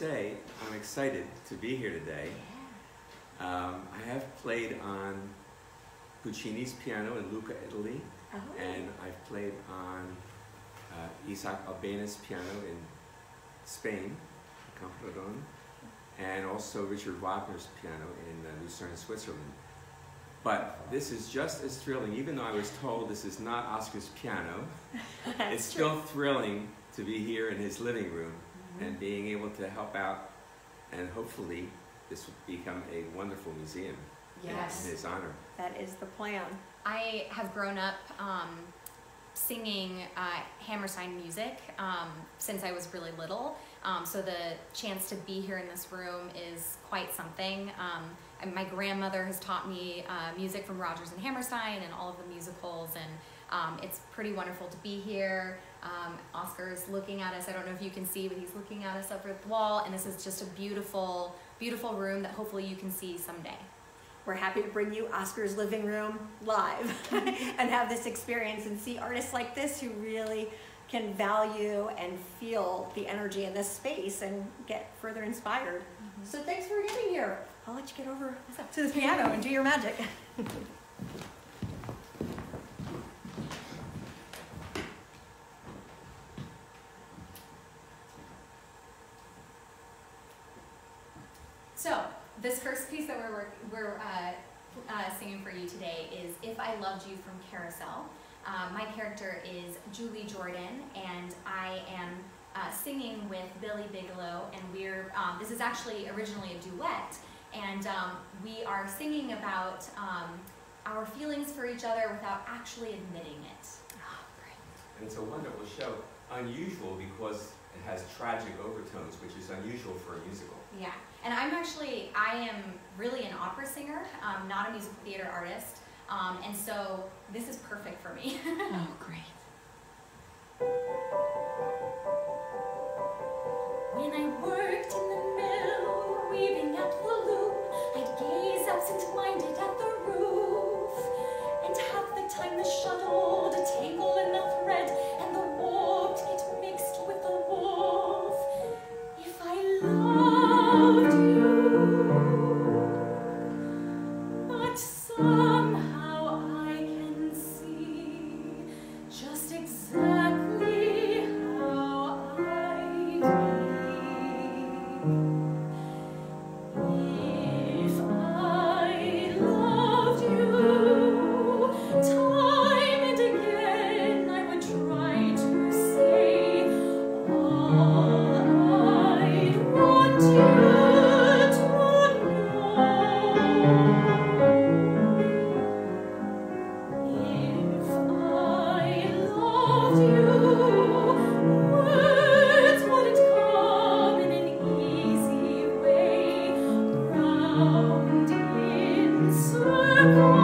just want to say I'm excited to be here today. Um, I have played on Puccini's piano in Lucca, Italy, Oh. and I've played on uh, Isaac Albéniz piano in Spain, Camprodon, and also Richard Wagner's piano in uh, Lucerne, Switzerland. But this is just as thrilling, even though I was told this is not Oscar's piano, it's That's still thrilling to be here in his living room and being able to help out, and hopefully this will become a wonderful museum in- Yes. in his honor. That is the plan. I have grown up um, singing uh, Hammerstein music um, since I was really little. Um, so the chance to be here in this room is quite something. Um, and my grandmother has taught me uh, music from Rodgers and Hammerstein and all of the musicals, and um, it's pretty wonderful to be here. Um, Oscar's looking at us. I don't know if you can see, but he's looking at us up at the wall, and this is just a beautiful, beautiful room that hopefully you can see someday. We're happy to bring you Oscar's living room live and have this experience and see artists like this who really can value and feel the energy in this space and get further inspired. So thanks for getting here. I'll let you get over to the piano and do your magic. So, this first piece that we're, we're uh, uh, singing for you today is If I Loved You from Carousel. Uh, my character is Julie Jordan, and I am uh, singing with Billy Bigelow, and we're, um, this is actually originally a duet, and um, we are singing about um, our feelings for each other without actually admitting it. Oh great. And it's a wonderful show. Unusual because it has tragic overtones, which is unusual for a musical. Yeah, and I'm actually, I am really an opera singer, um, not a musical theater artist, um, and so this is perfect for me. Oh, great. When I worked in the mill, weaving at the loom, I'd gaze absent-minded at the roof, circles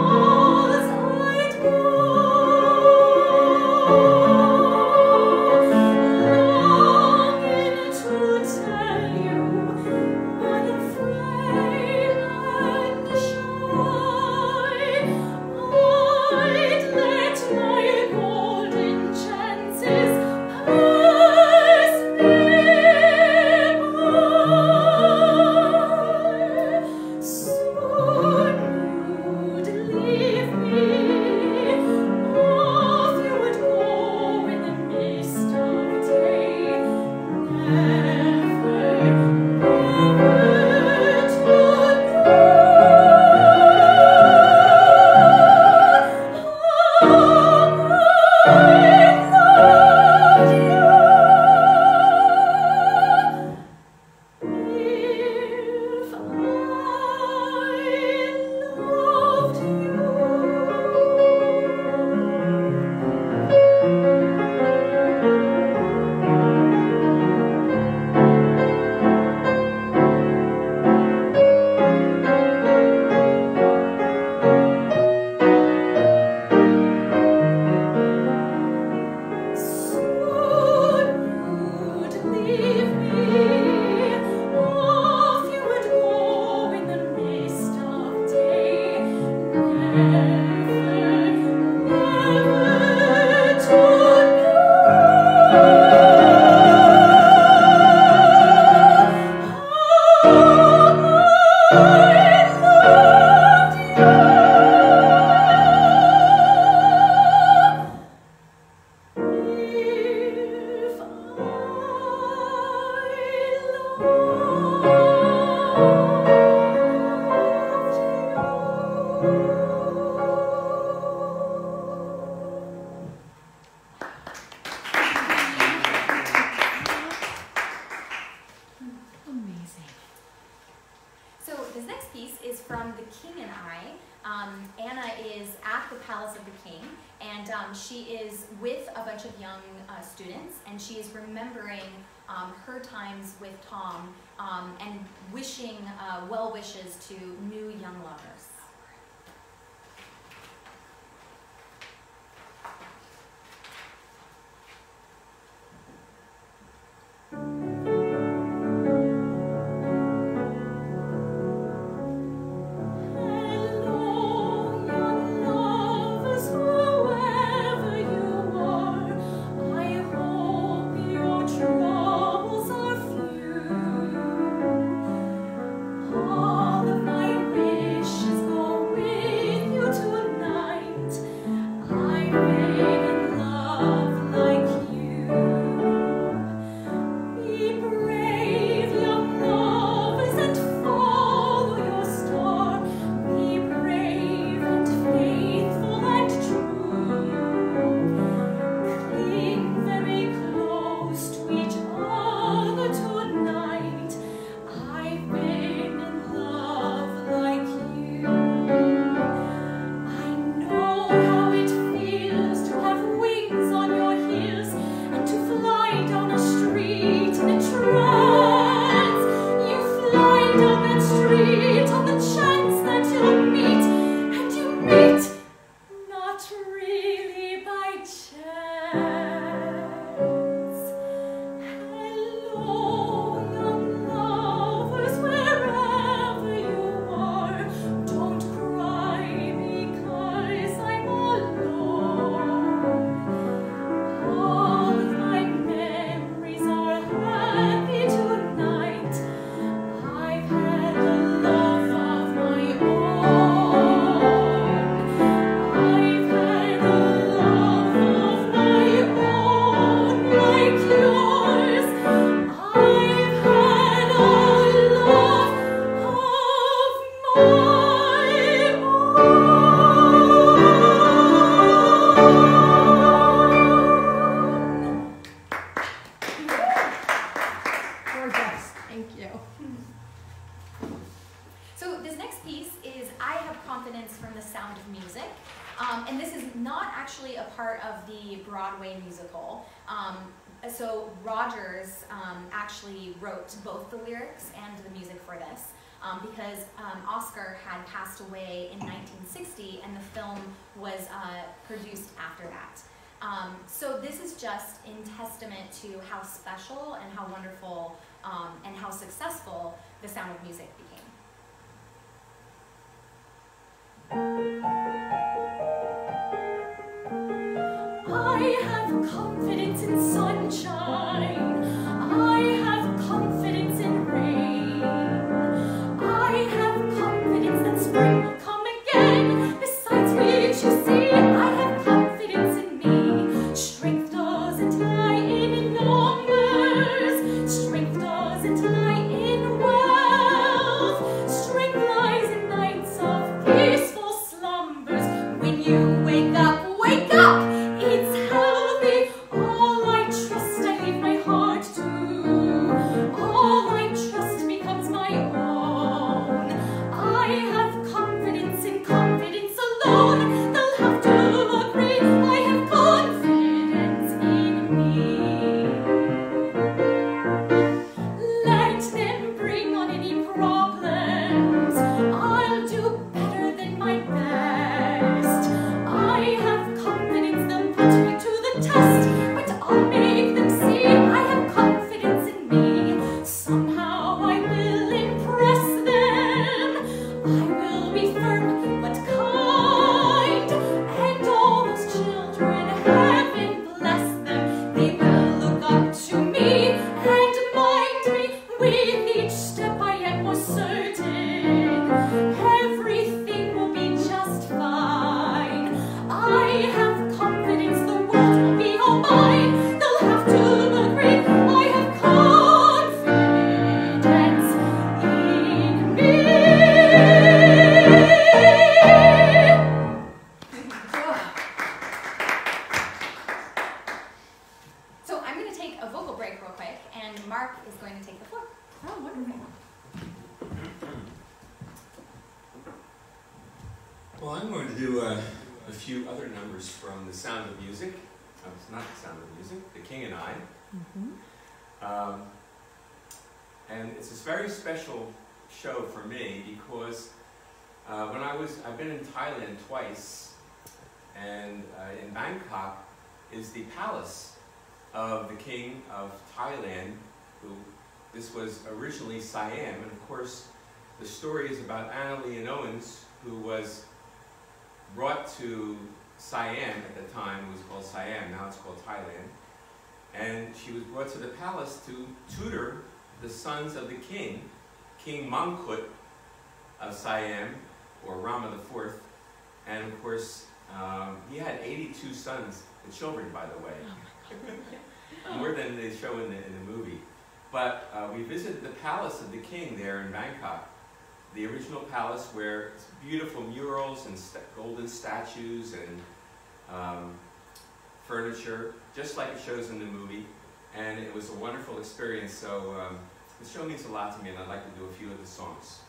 next piece is I Have Confidence from the Sound of Music. Um, and this is not actually a part of the Broadway musical. Um, so Rodgers um, actually wrote both the lyrics and the music for this um, because um, Oscar had passed away in 1960 and the film was uh, produced after that. Um, so this is just in testament to how special and how wonderful um, and how successful the Sound of Music I have confidence in sunshine. I have confidence in rain. I have confidence that spring will come again. Besides which, you see, I have confidence in me. Strength doesn't lie in numbers. Strength doesn't lie and uh, in Bangkok is the palace of the king of Thailand, who this was originally Siam, and of course the story is about Anna Leonowens, who was brought to Siam at the time, it was called Siam, now it's called Thailand, and she was brought to the palace to tutor the sons of the king, King Mongkut of Siam, or Rama IV, and of course um, he had 82 sons and children, by the way. Oh More than they show in the, in the movie. But uh, we visited the palace of the king there in Bangkok. The original palace where beautiful murals and st golden statues and um, furniture, just like it shows in the movie. And it was a wonderful experience. So um, the show means a lot to me, and I'd like to do a few of the songs.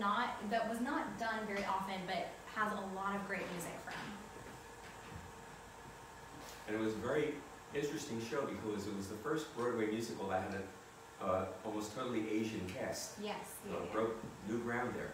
Not that was not done very often, but has a lot of great music from. And it was a very interesting show because it was the first Broadway musical that had a uh, almost totally Asian cast. Yes. It broke new ground there.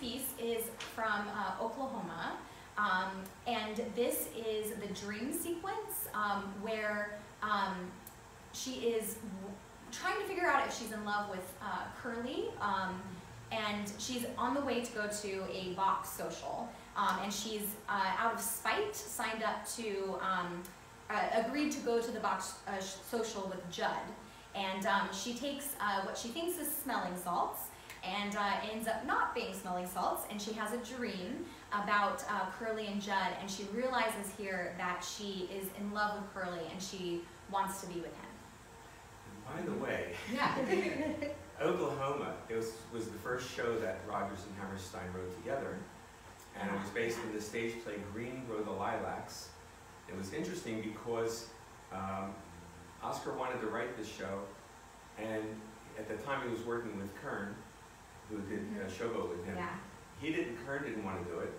Piece is from uh, Oklahoma, um, and this is the dream sequence um, where um, she is trying to figure out if she's in love with uh, Curly, um, and she's on the way to go to a box social, um, and she's uh, out of spite signed up to um, agreed to go to the box uh, social with Judd, and she takes uh, what she thinks is smelling salts and uh, ends up not being smelling salts. And she has a dream about uh, Curly and Judd, and she realizes here that she is in love with Curly and she wants to be with him. By the way, Yeah. Oklahoma it was, was the first show that Rodgers and Hammerstein wrote together, and it was based on the stage play Green Grow the Lilacs. It was interesting because um, Oscar wanted to write this show, and at the time he was working with Kern, who did uh, Showboat with him. Yeah. He didn't, Kern didn't want to do it.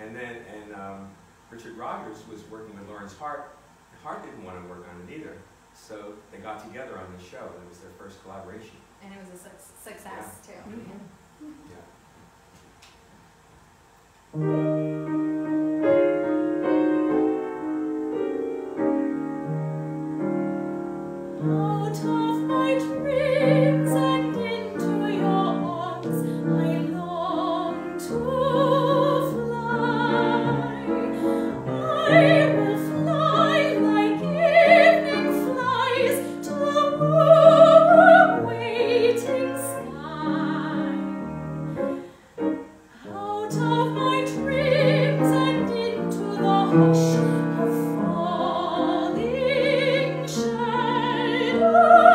And then, and um, Richard Rodgers was working with Lawrence Hart, Hart didn't want to work on it either. So they got together on this show, it was their first collaboration. And it was a su success, yeah. too. Mm -hmm. Yeah. Mm-hmm. Oh.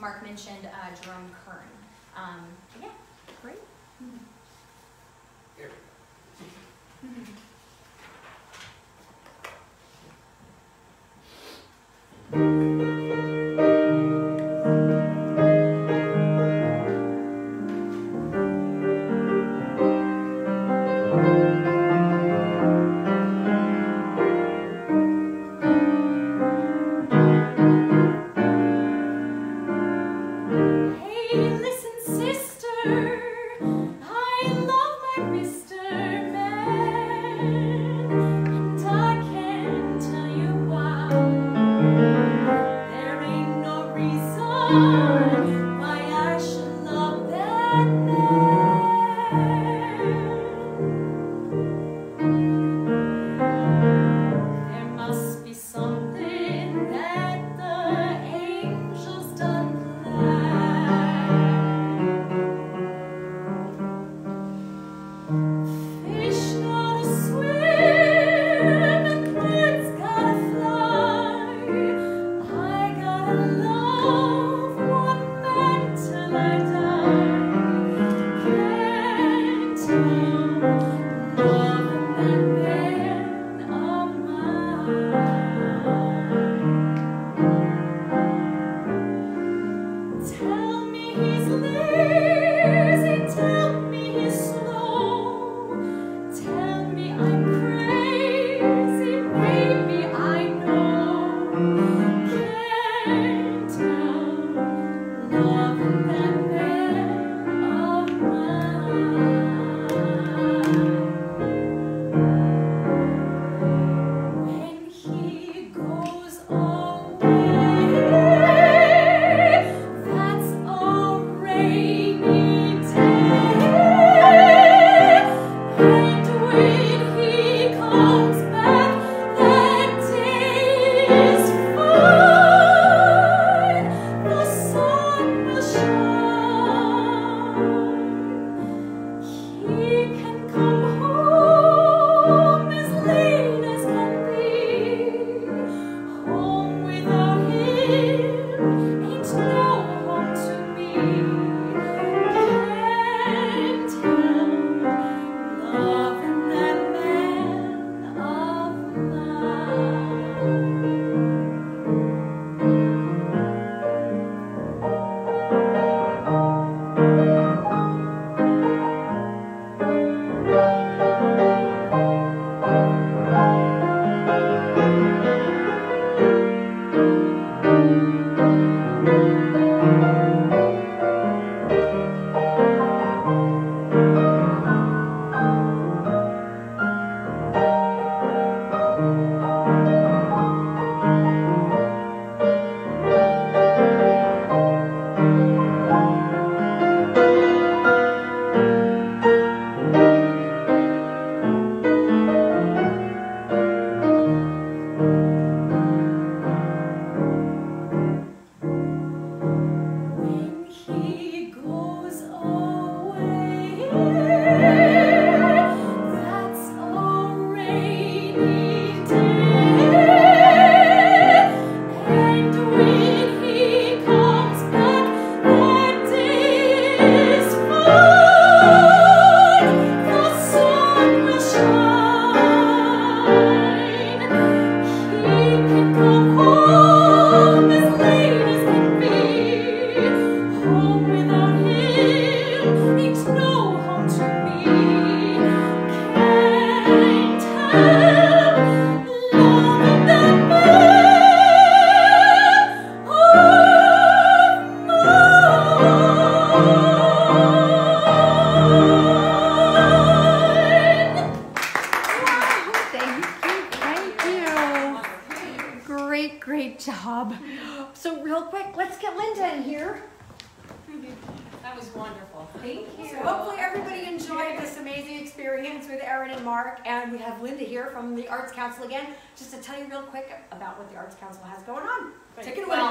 Marc mentioned uh, Jerome Kern. Um, yeah, great. Here we go.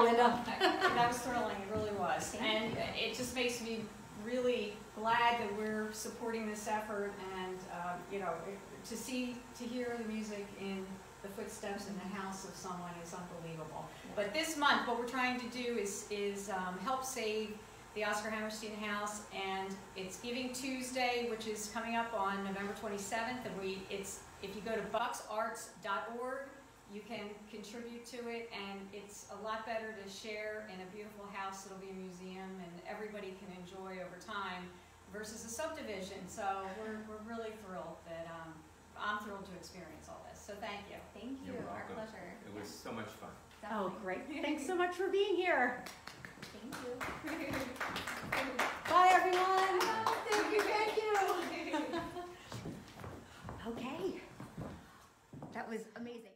Take it away, Linda. That was thrilling, it really was. And it just makes me really glad that we're supporting this effort and, um, you know, to see, to hear the music in the footsteps in the house of someone is unbelievable. But this month, what we're trying to do is, is um, help save the Oscar Hammerstein House, and it's Giving Tuesday, which is coming up on November 27th, and we, it's, if you go to bucksarts.org, you can contribute to it, and it's a lot better to share in a beautiful house that'll be a museum and everybody can enjoy over time versus a subdivision. So we're, we're really thrilled that, um, I'm thrilled to experience all this, so thank you. Thank you. You're Our welcome. pleasure. It was so much fun. Oh, great. Thanks so much for being here. Thank you. Bye, everyone. Thank you, thank you. Okay. That was amazing.